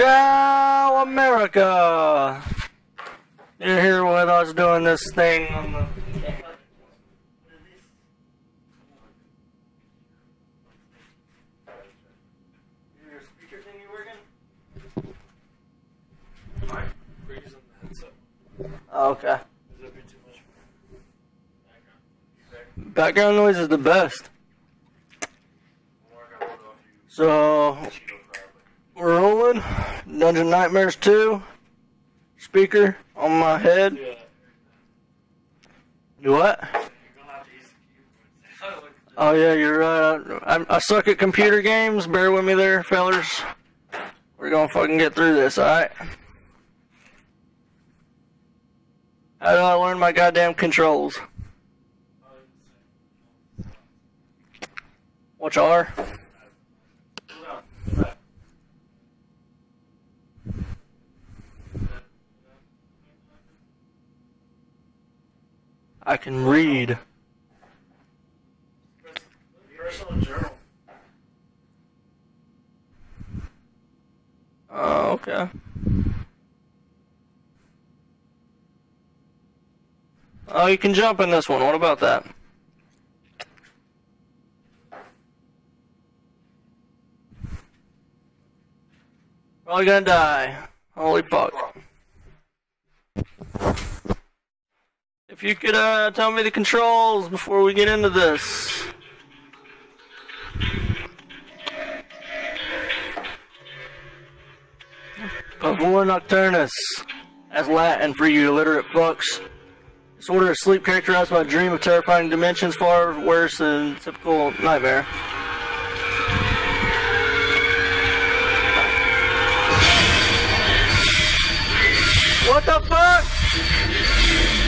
Ciao, America! You're here with us doing this thing on the. Okay. Background? Noise is the best. So, rolling. Dungeon Nightmares 2. Speaker on my head. Yeah. Do what? You're gonna have to use the keyboard. Oh yeah, you're right. I, I suck at computer games. Bear with me there, fellers. We're gonna fucking get through this, alright? How do I learn my goddamn controls? Which are? I can read. Oh, okay. Oh, you can jump in this one. What about that? Probably gonna die. Holy fuck. If you could, uh, tell me the controls before we get into this. Pavor Nocturnus. That's Latin for you illiterate fucks. Disorder of sleep characterized by a dream of terrifying dimensions far worse than typical nightmare. What the fuck?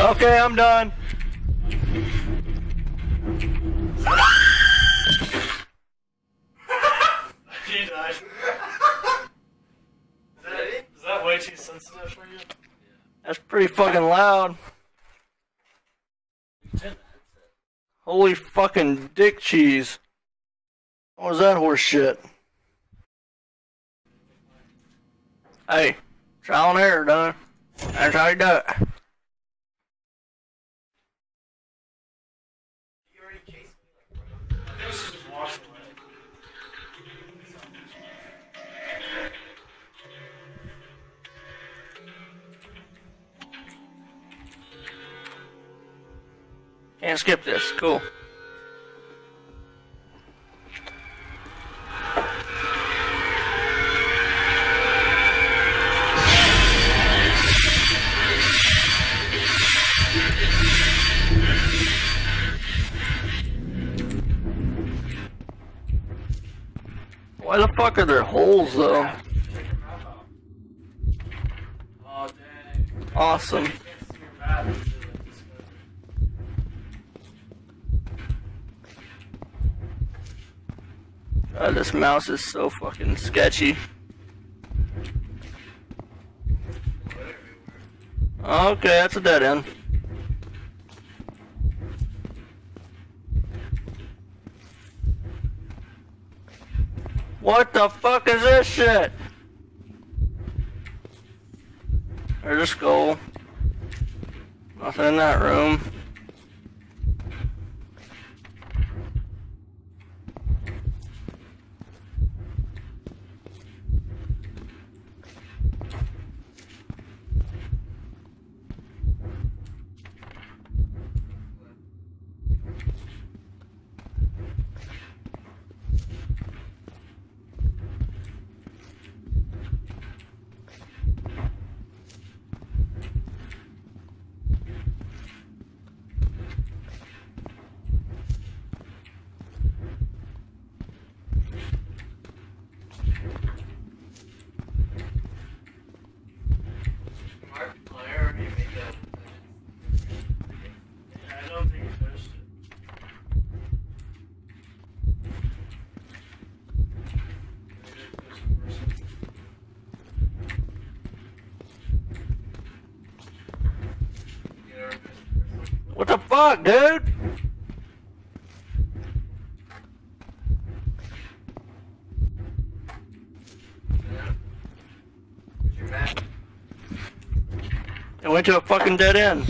Okay, I'm done. He died. Is that, is that way too sensitive for you? That's pretty fucking loud. Holy fucking dick cheese. What was that horse shit? Hey, trial and error, done. Is washed away. Can't skip this. Cool. Why the fuck are there holes though? Awesome. God, this mouse is so fucking sketchy. Okay, that's a dead end. What the fuck is this shit? There's a skull. Nothing in that room. fuck, dude? It went to a fucking dead end.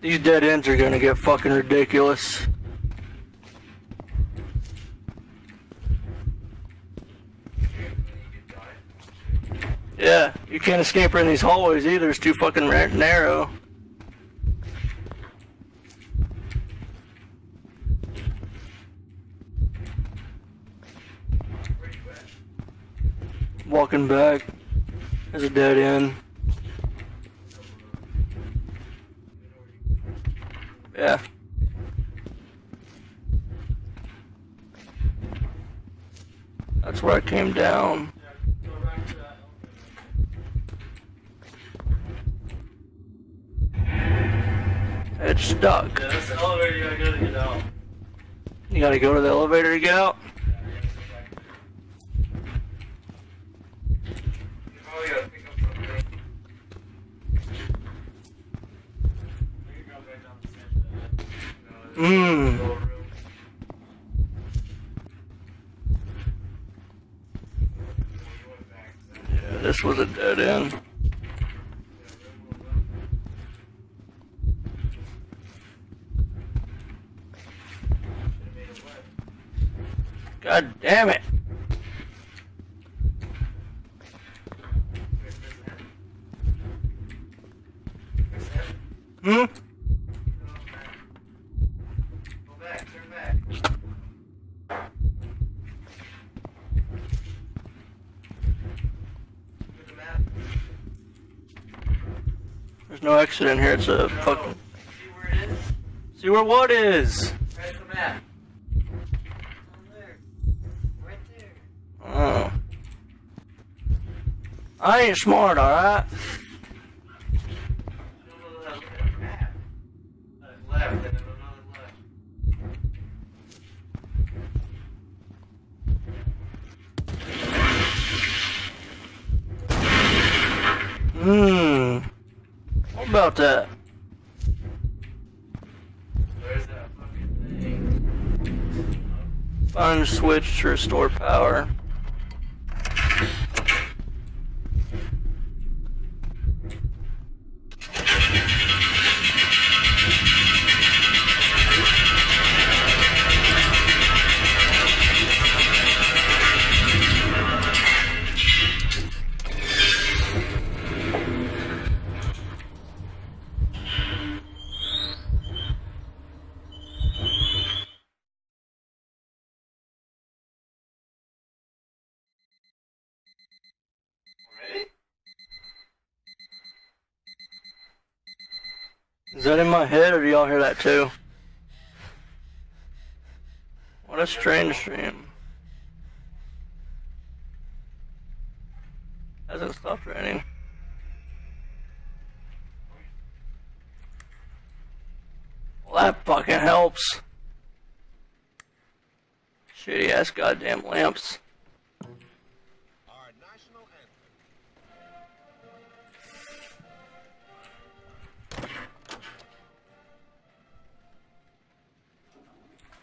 These dead ends are gonna get fucking ridiculous. You can't escape in these hallways either. It's too fucking narrow. Walking back. There's a dead end. Yeah. That's where I came down. Yeah, go back to that stuck. Yeah, that's the elevator you gotta go to get out. You gotta go to the elevator to get out? Oh, yeah, you have to go back. You probably gotta pick up something. You can go back down the stairs. No, there's Mmm. a little room. You went back. Yeah, this was a dead end. Yeah, room will go. Should've made it wet. God damn it. Where's this at? Where's that? Hmm? There's no exit in here. It's a fucking. See where it is? See where what is? Where's the map? there. Right there. Oh. I ain't smart, alright? No, no, no, look at the map. Uh, left, and then another left. Hmm. What about that? Where's that fucking thing? Find switch to restore power. That in my head, or do y'all hear that too? What a strange dream. Hasn't stopped raining. Well, that fucking helps. Shitty ass goddamn lamps.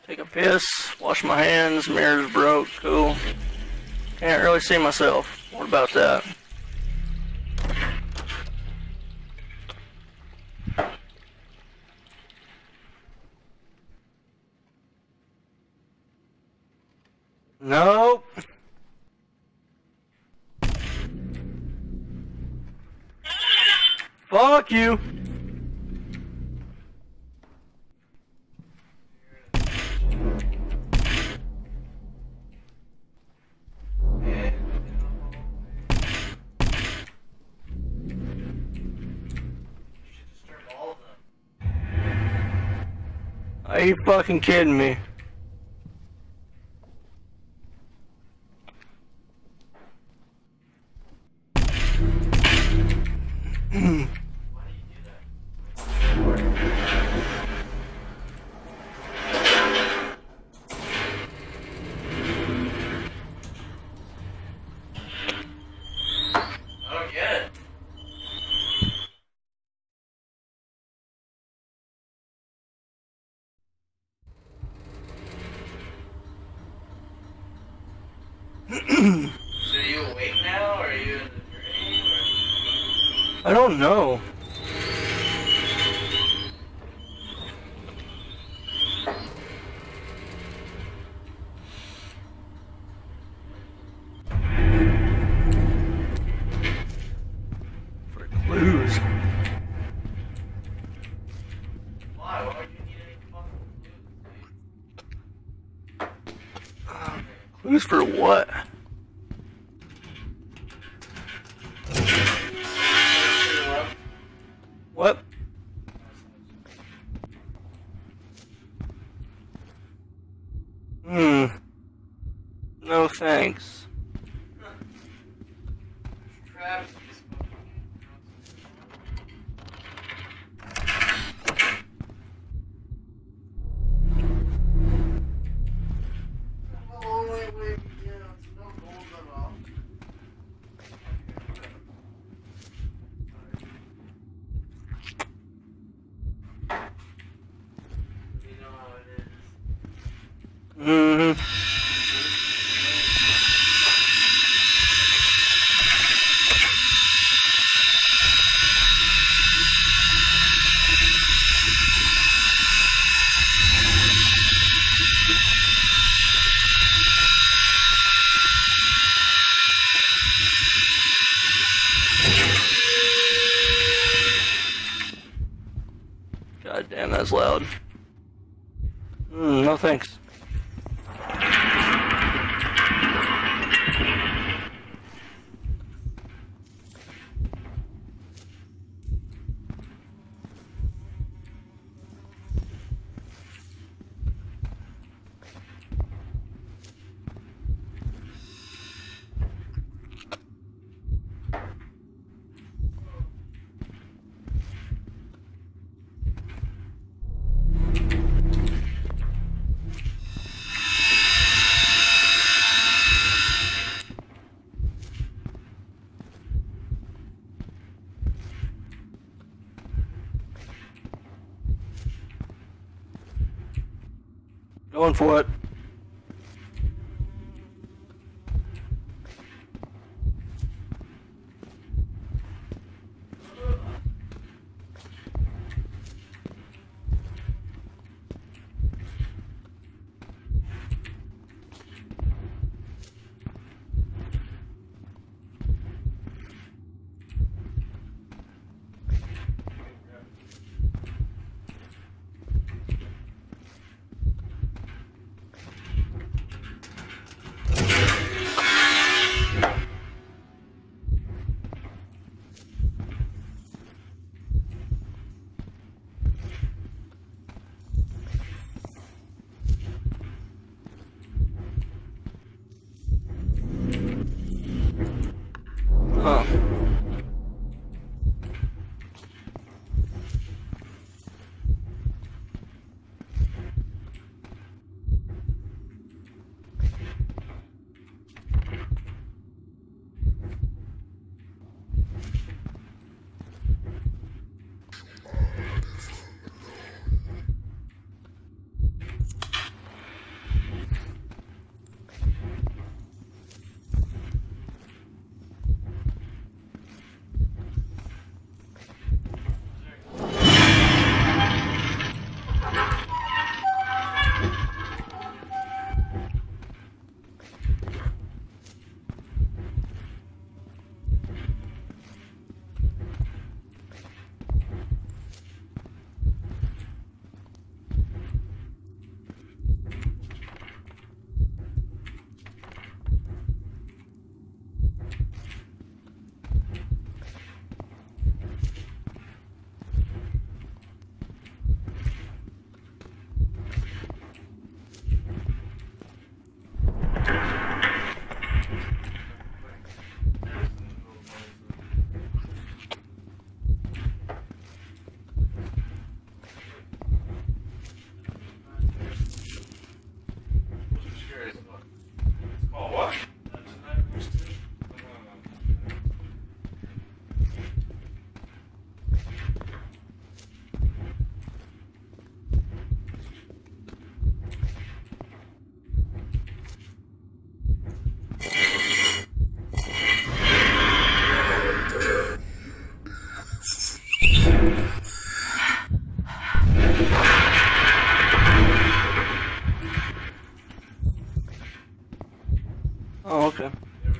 Take a piss, wash my hands, mirror's broke, cool. Can't really see myself. What about that? Nope. Fuck you. Fucking kidding me? I don't know. Is. Mm-hmm. God damn, that's loud. Mm, no thanks. Going for it.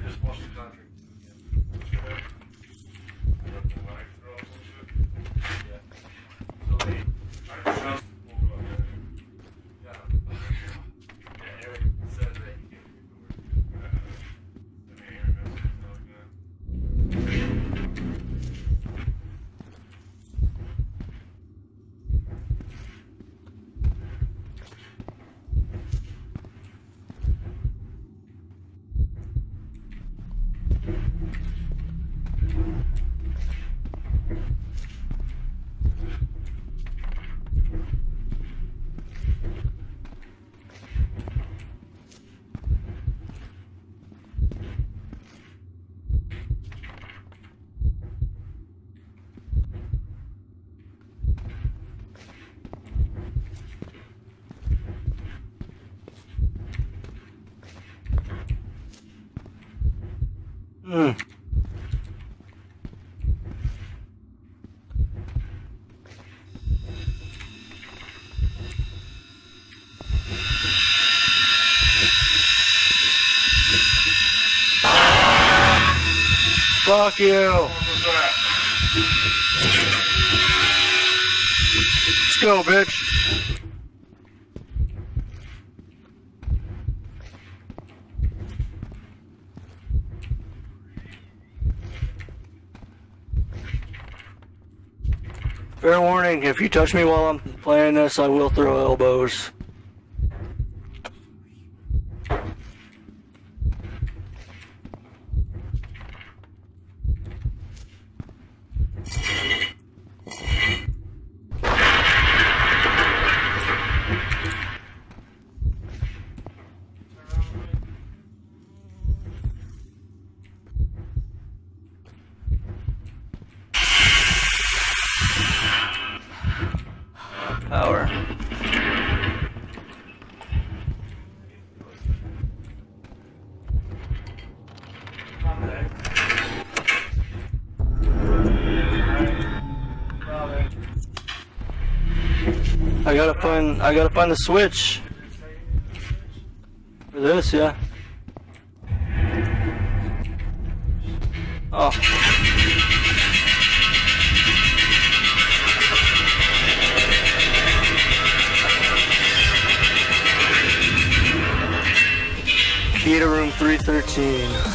just lost the contract. Fuck you. Let's go, bitch. Fair warning, if you touch me while I'm playing this, I will throw elbows. I gotta find I gotta find the switch. For this, yeah. Oh. Key to room 313.